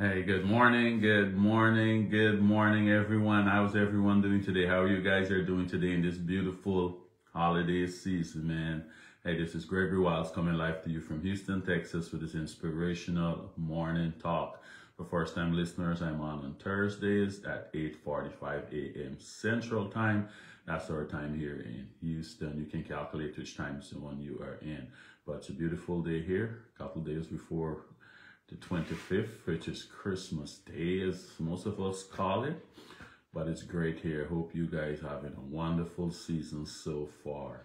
Hey, good morning, good morning, good morning, everyone. How's everyone doing today? How are you guys are doing today in this beautiful holiday season, man? Hey, this is Gregory Wyles coming live to you from Houston, Texas with this inspirational morning talk. For first time listeners, I'm on on Thursdays at 8.45 a.m. Central Time. That's our time here in Houston. You can calculate which time zone you are in. But it's a beautiful day here, a couple days before the 25th, which is Christmas Day, as most of us call it. But it's great here. Hope you guys having a wonderful season so far.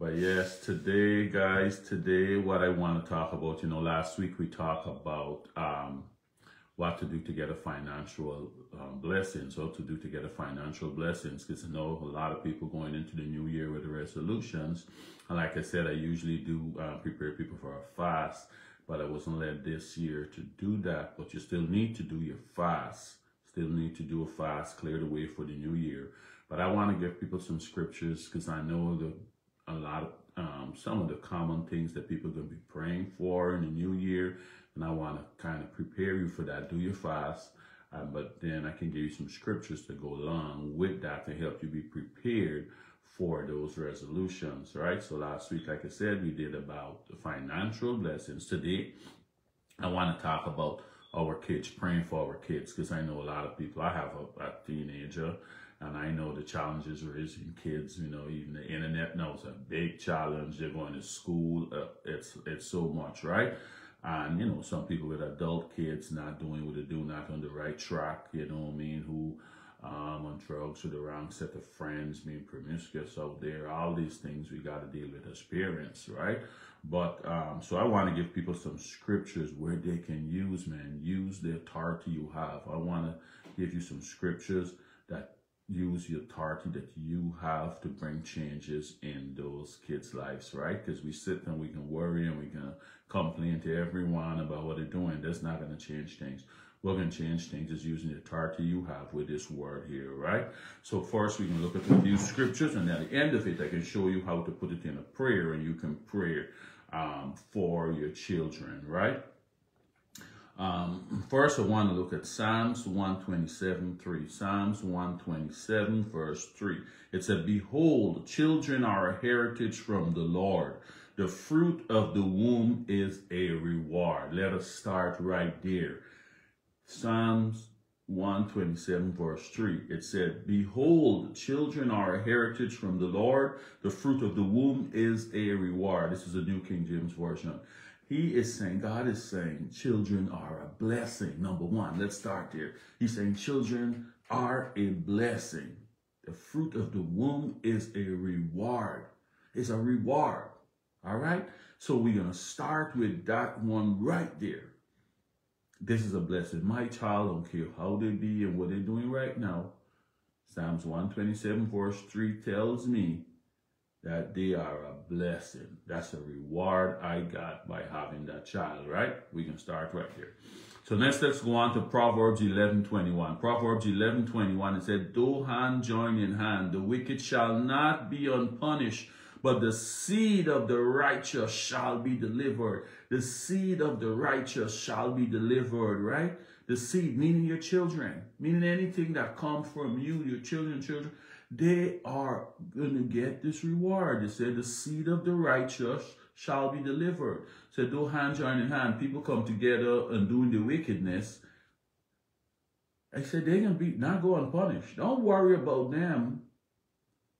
But yes, today, guys, today, what I want to talk about, you know, last week we talked about um, what to do to get a financial um, blessings, what to do to get a financial blessings, because I know a lot of people going into the new year with the resolutions. And like I said, I usually do uh, prepare people for a fast but I wasn't led this year to do that. But you still need to do your fast. Still need to do a fast, clear the way for the new year. But I want to give people some scriptures because I know that a lot of um, some of the common things that people are going to be praying for in the new year. And I want to kind of prepare you for that. Do your fast. Uh, but then I can give you some scriptures to go along with that to help you be prepared for those resolutions, right? So last week, like I said, we did about the financial blessings. Today, I want to talk about our kids, praying for our kids, because I know a lot of people, I have a, a teenager, and I know the challenges raising kids, you know, even the internet knows a big challenge. They're going to school. Uh, it's, it's so much, right? And, you know, some people with adult kids not doing what they do, not on the right track, you know what I mean, who um, on drugs with the wrong set of friends, being promiscuous out there, all these things we got to deal with experience, right? But um, so I want to give people some scriptures where they can use, man, use the authority you have. I want to give you some scriptures that use the authority that you have to bring changes in those kids' lives, right? Because we sit and we can worry and we can complain to everyone about what they're doing. That's not going to change things. We're going to change things using the authority you have with this word here, right? So first we can look at a few scriptures and at the end of it, I can show you how to put it in a prayer and you can pray um, for your children, right? Um, first, I want to look at Psalms 127, 3. Psalms 127, verse 3. It said, Behold, children are a heritage from the Lord. The fruit of the womb is a reward. Let us start right there. Psalms 127 verse 3. It said, Behold, children are a heritage from the Lord. The fruit of the womb is a reward. This is a New King James Version. He is saying, God is saying, children are a blessing. Number one, let's start there. He's saying, children are a blessing. The fruit of the womb is a reward. It's a reward. All right? So we're going to start with that one right there. This is a blessing. My child, don't care how they be and what they're doing right now. Psalms 127 verse 3 tells me that they are a blessing. That's a reward I got by having that child, right? We can start right here. So next, let's go on to Proverbs 11, 21. Proverbs 11, 21, it said, Though hand join in hand, the wicked shall not be unpunished, but the seed of the righteous shall be delivered. The seed of the righteous shall be delivered, right? The seed, meaning your children, meaning anything that comes from you, your children, children, they are going to get this reward. They said the seed of the righteous shall be delivered. So do hand join in hand. People come together and doing the wickedness. I said they're going to be not go unpunished. Don't worry about them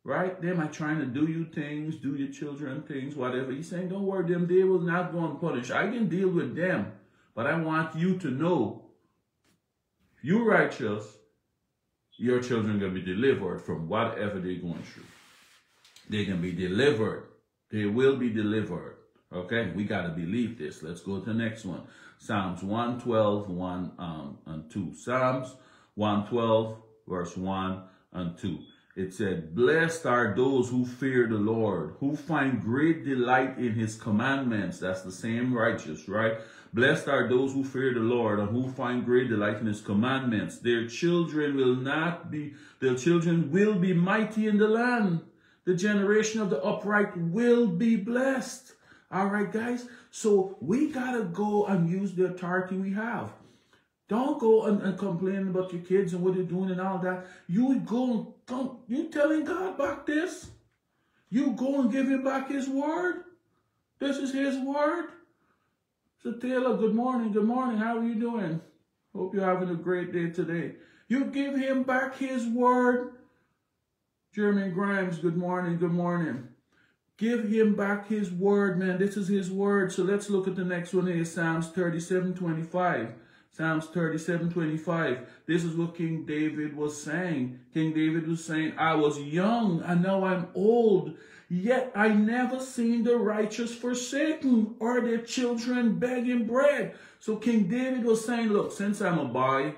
right? They might trying to do you things, do your children things, whatever. He's saying, don't worry, them, they will not go unpunished. I can deal with them, but I want you to know, if you righteous, your children going to be delivered from whatever they're going through. They can be delivered. They will be delivered. Okay, we got to believe this. Let's go to the next one. Psalms 112, 1 um, and 2. Psalms 112, verse 1 and 2 it said, Blessed are those who fear the Lord, who find great delight in his commandments. That's the same righteous, right? Blessed are those who fear the Lord and who find great delight in his commandments. Their children will not be, their children will be mighty in the land. The generation of the upright will be blessed. All right, guys. So we got to go and use the authority we have. Don't go and, and complain about your kids and what they're doing and all that. You go and you telling God back this. You go and give him back his word. This is his word. So Taylor, good morning, good morning. How are you doing? Hope you're having a great day today. You give him back his word. Jeremy Grimes, good morning, good morning. Give him back his word, man. This is his word. So let's look at the next one here, Psalms 37, 25. Psalms 37, 25. This is what King David was saying. King David was saying, I was young and now I'm old, yet I never seen the righteous forsaken or their children begging bread. So King David was saying, look, since I'm a boy,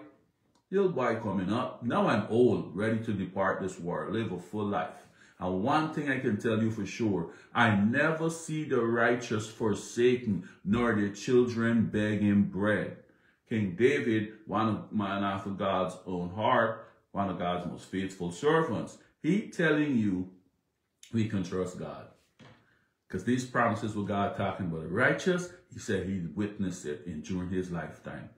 little boy coming up, now I'm old, ready to depart this world, live a full life. And one thing I can tell you for sure, I never see the righteous forsaken, nor their children begging bread. King David, one of man after God's own heart, one of God's most faithful servants, he telling you we can trust God. Because these promises were God talking about the righteous, he said he witnessed it in during his lifetime.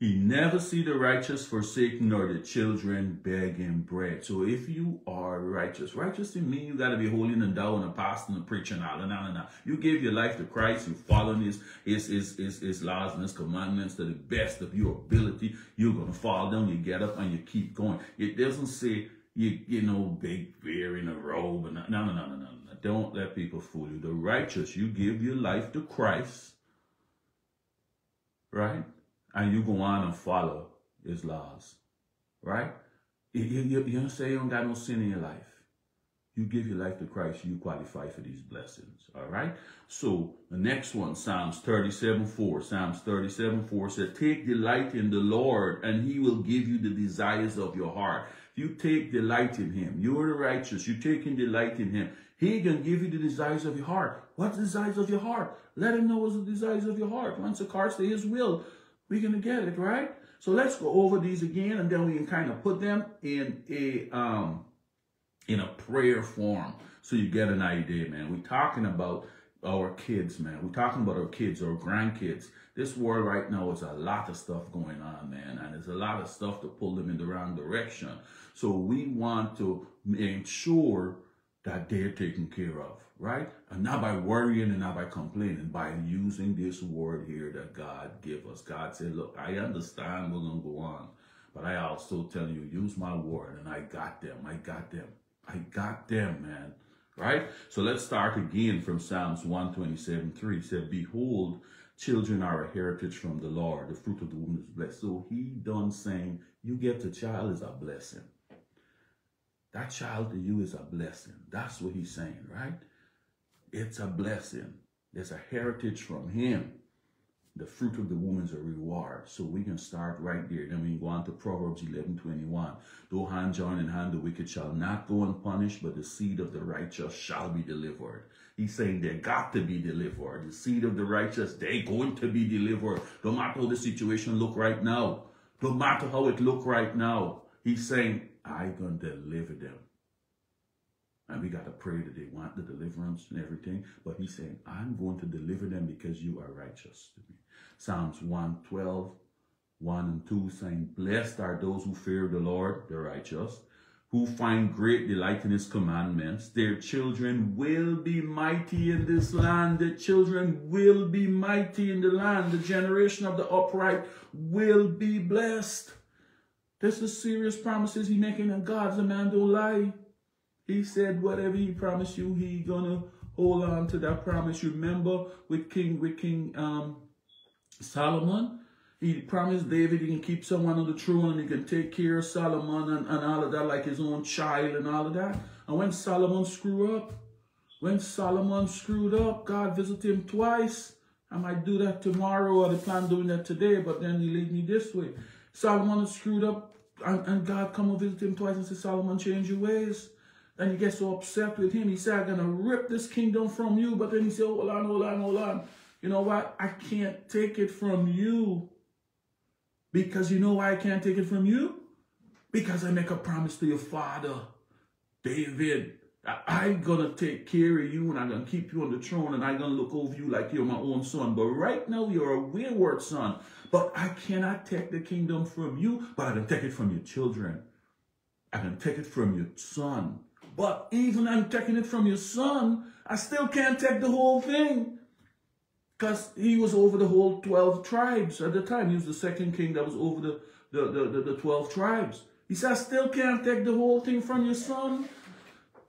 He never see the righteous forsaken nor the children begging bread. So if you are righteous, righteous to me, you got to be holding and down and pastor and preaching all and all and all. You give your life to Christ. You follow his, his, his, his, his laws and his commandments to the best of your ability. You're going to fall down. You get up and you keep going. It doesn't say you, you know, big beer in a robe. And no, no, no, no, no, no. Don't let people fool you. The righteous, you give your life to Christ, right? And you go on and follow his laws, right? You, you, you don't say you don't got no sin in your life. You give your life to Christ, you qualify for these blessings, all right? So the next one, Psalms 37, 4. Psalms 37, 4 said, Take delight in the Lord, and he will give you the desires of your heart. If You take delight in him. You are the righteous. You're taking delight in him. He can give you the desires of your heart. What desires of your heart? Let him know what's the desires of your heart. Once the car say his will, we're going to get it, right? So let's go over these again, and then we can kind of put them in a um in a prayer form so you get an idea, man. We're talking about our kids, man. We're talking about our kids, our grandkids. This world right now is a lot of stuff going on, man, and there's a lot of stuff to pull them in the wrong direction. So we want to make sure that they're taken care of right? And not by worrying and not by complaining, by using this word here that God give us. God said, look, I understand we're going to go on, but I also tell you, use my word and I got them. I got them. I got them, man. Right? So let's start again from Psalms 127, 3. It said, behold, children are a heritage from the Lord. The fruit of the womb is blessed. So he done saying, you get the child is a blessing. That child to you is a blessing. That's what he's saying, right? It's a blessing. There's a heritage from him. The fruit of the woman's a reward. So we can start right there. Then we can go on to Proverbs 11, 21. Though hand join in hand, the wicked shall not go unpunished, but the seed of the righteous shall be delivered. He's saying they got to be delivered. The seed of the righteous, they going to be delivered. No matter how the situation look right now. No matter how it look right now. He's saying, I to deliver them. And we got to pray that they want the deliverance and everything. But he's saying, I'm going to deliver them because you are righteous to me. Psalms 112, 1 and 2 saying, Blessed are those who fear the Lord, the righteous, who find great delight in his commandments. Their children will be mighty in this land. Their children will be mighty in the land. The generation of the upright will be blessed. This is serious promises he making, and God's a man don't lie. He said whatever he promised you, he gonna hold on to that promise. Remember with King with King um, Solomon, he promised David he can keep someone on the throne and he can take care of Solomon and, and all of that like his own child and all of that. And when Solomon screwed up, when Solomon screwed up, God visited him twice. I might do that tomorrow or I plan doing that today, but then he lead me this way. Solomon screwed up and, and God come and visit him twice and said, Solomon, change your ways. And he gets so upset with him. He said, I'm going to rip this kingdom from you. But then he said, hold on, hold on, hold on. You know what? I can't take it from you. Because you know why I can't take it from you? Because I make a promise to your father, David. I'm going to take care of you and I'm going to keep you on the throne and I'm going to look over you like you're my own son. But right now, you're a wayward son. But I cannot take the kingdom from you, but I can take it from your children. I can take it from your son. But even I'm taking it from your son, I still can't take the whole thing. Because he was over the whole 12 tribes at the time. He was the second king that was over the, the, the, the, the 12 tribes. He said, I still can't take the whole thing from your son.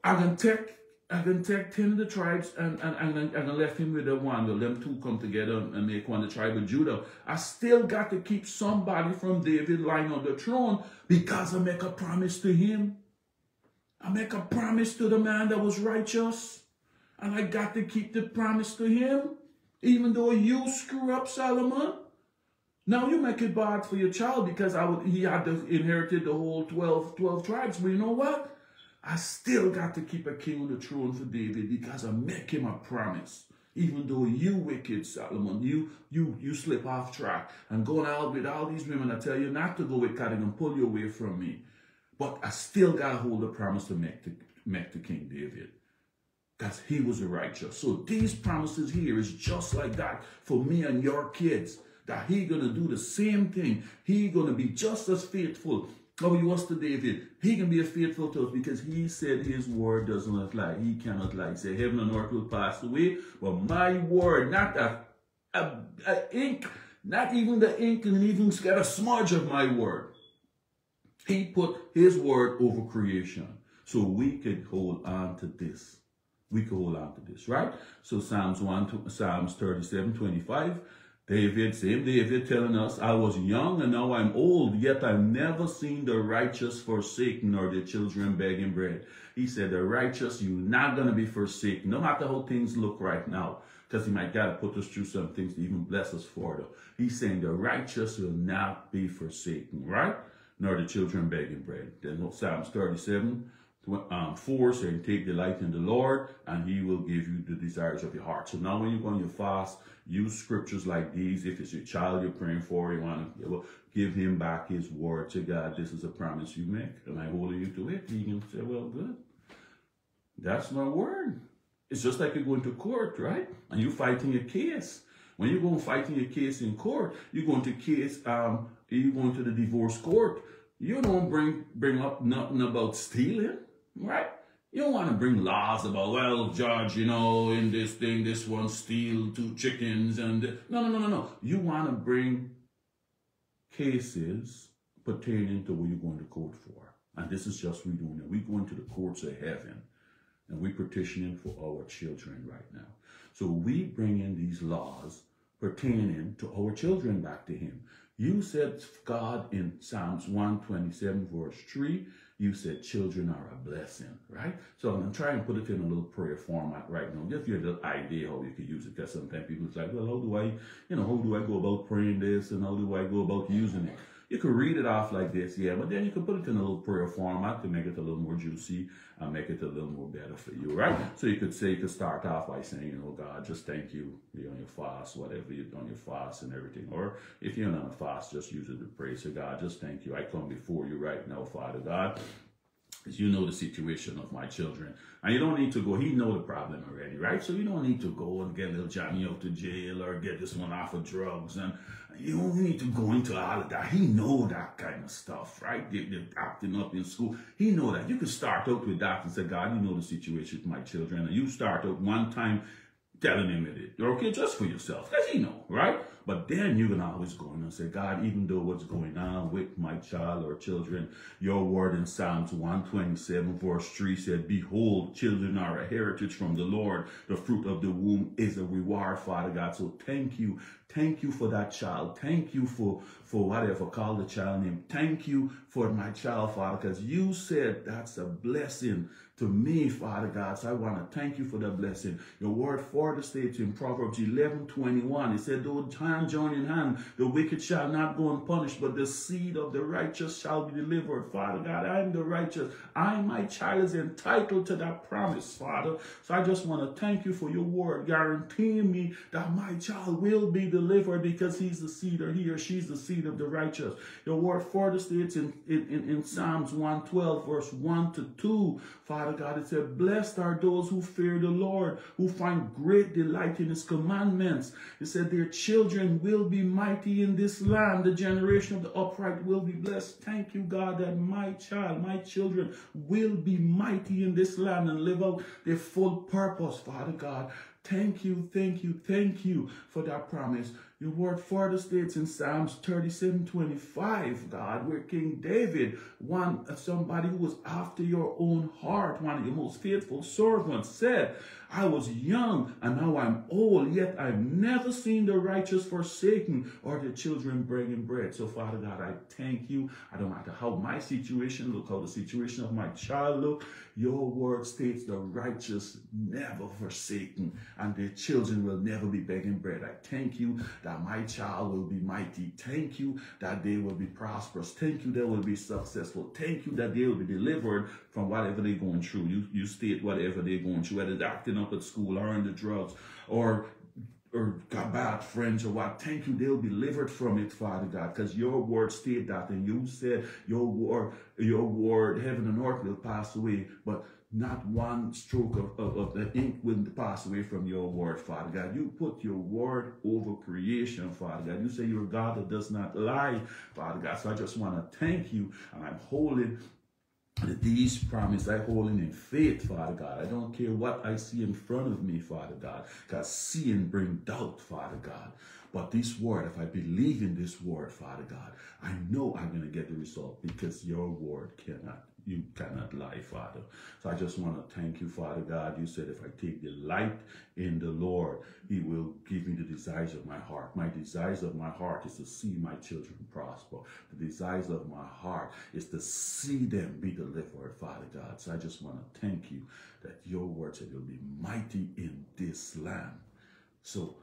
I can take I can take 10 of the tribes and, and, and, and I left him with the one. Well, them two come together and make one the tribe of Judah. I still got to keep somebody from David lying on the throne because I make a promise to him. I make a promise to the man that was righteous. And I got to keep the promise to him. Even though you screw up, Solomon. Now you make it bad for your child because I would, he had to inherited the whole 12, 12 tribes. But you know what? I still got to keep a king on the throne for David because I make him a promise. Even though you wicked Solomon, you you you slip off track and going out with all these women, I tell you not to go with cutting and pull you away from me. But I still gotta hold the promise to make to make to King David. Because he was a righteous. So these promises here is just like that for me and your kids. That he gonna do the same thing. He gonna be just as faithful how he was to David. He can be a faithful to us because he said his word does not lie. He cannot lie. He said, heaven and earth will pass away, but my word, not a, a, a ink, not even the ink can even get a smudge of my word. He put his word over creation. So we could hold on to this. We could hold on to this, right? So Psalms 1, Psalms 37, 25. David, same David telling us, I was young and now I'm old, yet I've never seen the righteous forsaken nor the children begging bread. He said, the righteous, you're not going to be forsaken, no matter how things look right now, because he might got to put us through some things to even bless us for. He's saying the righteous will not be forsaken, right? Nor the children begging bread. Then Psalms 37, um, 4 saying, take delight in the Lord and he will give you the desires of your heart. So now when you go on your fast, use scriptures like these. If it's your child you're praying for, you want to give him back his word to God. This is a promise you make. Am I holding you to it? He can say, well, good. That's my word. It's just like you're going to court, right? And you're fighting a case. When you go fighting a case in court, you're going to case, um, you're going to the divorce court. You don't bring bring up nothing about stealing, right? You don't want to bring laws about, well, judge, you know, in this thing, this one steal two chickens and no, no, no, no, no. You want to bring cases pertaining to what you're going to court for. And this is just we doing. We're going to the courts of heaven and we're petitioning for our children right now. So we bring in these laws pertaining to our children back to him. You said God in Psalms 127 verse 3 you said children are a blessing, right? So I'm going to try and put it in a little prayer format right now. Give you idea how you could use it. Because sometimes people say, well, how do I, you know, how do I go about praying this and how do I go about using it? You could read it off like this, yeah, but then you could put it in a little prayer format to make it a little more juicy and make it a little more better for you, right? So you could say, you could start off by saying, you know, God, just thank you, you on your fast, whatever you've done your fast and everything. Or if you're not a fast, just use it to pray. So God, just thank you. I come before you right now, Father God you know the situation of my children. And you don't need to go, he know the problem already, right? So you don't need to go and get little Johnny out to jail or get this one off of drugs. And you don't need to go into all of that. He know that kind of stuff, right? They, are acting up in school. He know that. You can start out with that and say, God, you know the situation with my children. And you start out one time telling him it. Okay, just for yourself, because he know, right? But then you can always go in and say, God, even though what's going on with my child or children, your word in Psalms 127 verse 3 said, Behold, children are a heritage from the Lord. The fruit of the womb is a reward, Father God. So thank you. Thank you for that child. Thank you for, for whatever, call the child name. Thank you for my child, Father, because you said that's a blessing to me, Father God. So I want to thank you for that blessing. Your word further states in Proverbs 11, 21, it said, though hand join in hand, the wicked shall not go unpunished, but the seed of the righteous shall be delivered. Father God, I am the righteous. I, my child, is entitled to that promise, Father. So I just want to thank you for your word, guaranteeing me that my child will be delivered because he's the seed or he or she's the seed of the righteous. Your word further states in, in, in, in Psalms 112, verse 1 to 2, Father God, it said, Blessed are those who fear the Lord, who find great delight in his commandments. It said, Their children will be mighty in this land. The generation of the upright will be blessed. Thank you, God, that my child, my children will be mighty in this land and live out their full purpose, Father God. Thank you, thank you, thank you for that promise. Your word further states in Psalms 37, 25, God, where King David, one uh, somebody who was after your own heart, one of your most faithful servants, said, I was young and now I'm old, yet I've never seen the righteous forsaken or the children bringing bread. So, Father God, I thank you. I don't matter how my situation look, how the situation of my child look, your word states the righteous never forsaken and their children will never be begging bread. I thank you that my child will be mighty. Thank you that they will be prosperous. Thank you they will be successful. Thank you that they will be delivered from whatever they're going through. You, you state whatever they're going through, whether they're acting up at school or on the drugs or or got bad friends or what. Thank you, they'll be delivered from it, Father God, because your word state that, and you said your word, your word, heaven and earth will pass away, but not one stroke of, of, of, the ink will pass away from your word, Father God. You put your word over creation, Father God. You say you're God that does not lie, Father God. So I just want to thank you, and I'm holding these promises I hold in faith, Father God. I don't care what I see in front of me, Father God, because seeing bring doubt, Father God. But this word, if I believe in this word, Father God, I know I'm going to get the result because your word cannot you cannot lie, Father. So I just want to thank you, Father God. You said if I take delight in the Lord, He will give me the desires of my heart. My desires of my heart is to see my children prosper. The desires of my heart is to see them be delivered, Father God. So I just want to thank you that your word said you'll be mighty in this land. So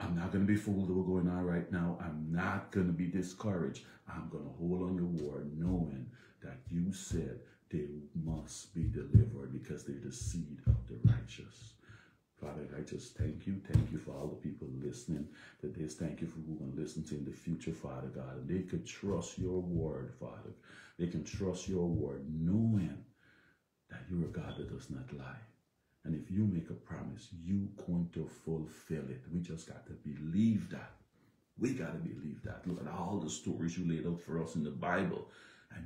I'm not going to be fooled what's going on right now. I'm not going to be discouraged. I'm going to hold on your word knowing that you said they must be delivered because they're the seed of the righteous. Father, I just thank you. Thank you for all the people listening to this. Thank you for who will listen to in the future, Father God. And they could trust your word, Father. They can trust your word, knowing that you're a God that does not lie. And if you make a promise, you going to fulfill it. We just got to believe that. We got to believe that. Look at all the stories you laid out for us in the Bible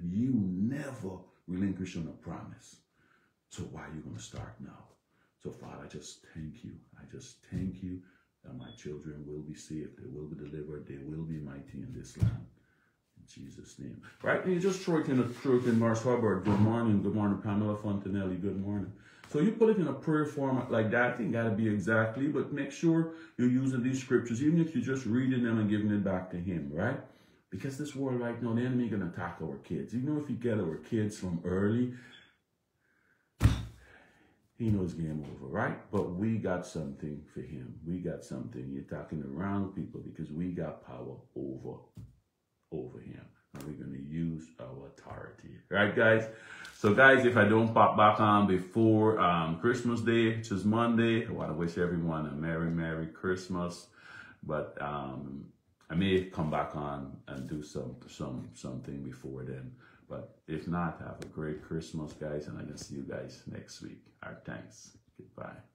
and you never relinquish on a promise. So why are you going to start now? So Father, I just thank you. I just thank you that my children will be saved. They will be delivered. They will be mighty in this land. In Jesus' name. Right? And you just throw it in a throw it in Mars Hubbard. Good morning. Good morning, Pamela Fontanelli. Good morning. So you put it in a prayer format like that. It got to be exactly, but make sure you're using these scriptures, even if you're just reading them and giving it back to him, right? Because this world right now, the enemy gonna attack our kids. You know, if you get our kids from early, he knows game over, right? But we got something for him. We got something. You're talking the wrong people because we got power over, over him. And we're gonna use our authority. Right, guys? So guys, if I don't pop back on before um, Christmas Day, which is Monday, I want to wish everyone a Merry, Merry Christmas. But um, I may come back on and do some some something before then. But if not, have a great Christmas, guys, and I can see you guys next week. All right, thanks. Goodbye.